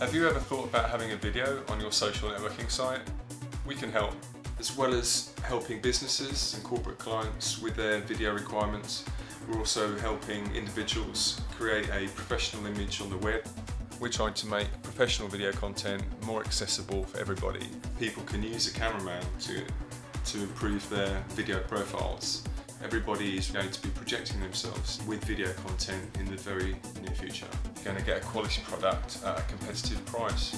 Have you ever thought about having a video on your social networking site? We can help. As well as helping businesses and corporate clients with their video requirements, we're also helping individuals create a professional image on the web. We're trying to make professional video content more accessible for everybody. People can use a cameraman to, to improve their video profiles. Everybody is going to be projecting themselves with video content in the very near future. Going to get a quality product at a competitive price.